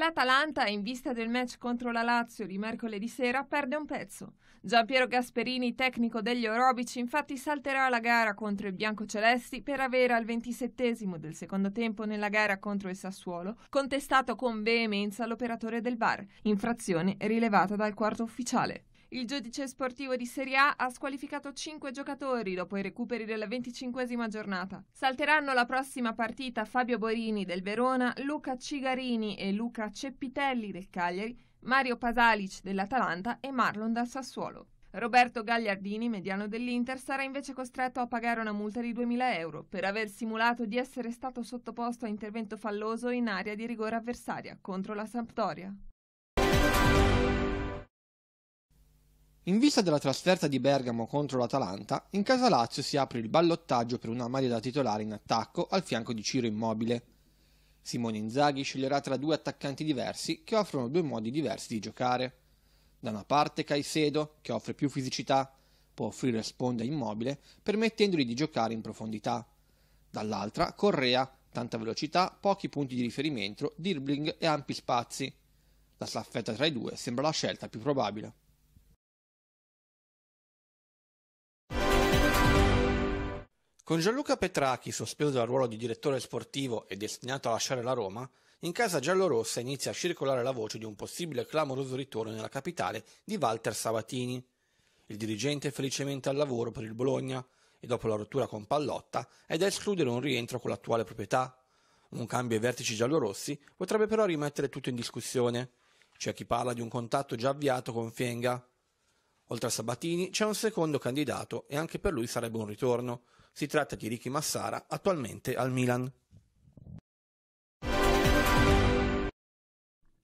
L'Atalanta, in vista del match contro la Lazio di mercoledì sera, perde un pezzo. Giampiero Gasperini, tecnico degli Orobici, infatti salterà la gara contro i biancocelesti per avere al ventisettesimo del secondo tempo nella gara contro il Sassuolo contestato con veemenza l'operatore del VAR, infrazione rilevata dal quarto ufficiale. Il giudice sportivo di Serie A ha squalificato 5 giocatori dopo i recuperi della venticinquesima giornata. Salteranno la prossima partita Fabio Borini del Verona, Luca Cigarini e Luca Ceppitelli del Cagliari, Mario Pasalic dell'Atalanta e Marlon dal Sassuolo. Roberto Gagliardini, mediano dell'Inter, sarà invece costretto a pagare una multa di 2.000 euro per aver simulato di essere stato sottoposto a intervento falloso in area di rigore avversaria contro la Sampdoria. In vista della trasferta di Bergamo contro l'Atalanta, in casa Lazio si apre il ballottaggio per una maglia da titolare in attacco al fianco di Ciro Immobile. Simone Inzaghi sceglierà tra due attaccanti diversi che offrono due modi diversi di giocare. Da una parte Caicedo, che offre più fisicità, può offrire sponda immobile, permettendogli di giocare in profondità. Dall'altra Correa, tanta velocità, pochi punti di riferimento, dribbling e ampi spazi. La staffetta tra i due sembra la scelta più probabile. Con Gianluca Petrachi, sospeso dal ruolo di direttore sportivo e destinato a lasciare la Roma, in casa giallorossa inizia a circolare la voce di un possibile clamoroso ritorno nella capitale di Walter Sabatini. Il dirigente è felicemente al lavoro per il Bologna e dopo la rottura con Pallotta è da escludere un rientro con l'attuale proprietà. Un cambio ai vertici giallorossi potrebbe però rimettere tutto in discussione. C'è chi parla di un contatto già avviato con Fenga. Oltre a Sabatini c'è un secondo candidato e anche per lui sarebbe un ritorno. Si tratta di Ricky Massara, attualmente al Milan.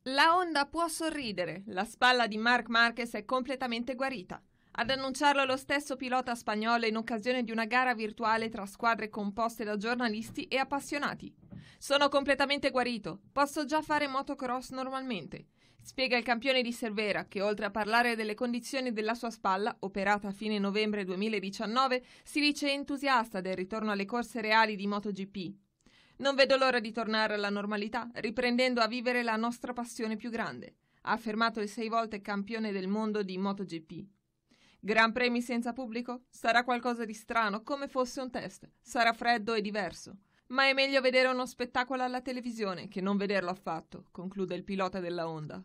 La Honda può sorridere, la spalla di Marc Marquez è completamente guarita. Ad annunciarlo lo stesso pilota spagnolo in occasione di una gara virtuale tra squadre composte da giornalisti e appassionati. Sono completamente guarito, posso già fare motocross normalmente. Spiega il campione di Cervera che oltre a parlare delle condizioni della sua spalla, operata a fine novembre 2019, si dice entusiasta del ritorno alle corse reali di MotoGP. Non vedo l'ora di tornare alla normalità, riprendendo a vivere la nostra passione più grande, ha affermato il sei volte campione del mondo di MotoGP. Gran premi senza pubblico? Sarà qualcosa di strano, come fosse un test. Sarà freddo e diverso. Ma è meglio vedere uno spettacolo alla televisione che non vederlo affatto, conclude il pilota della Honda.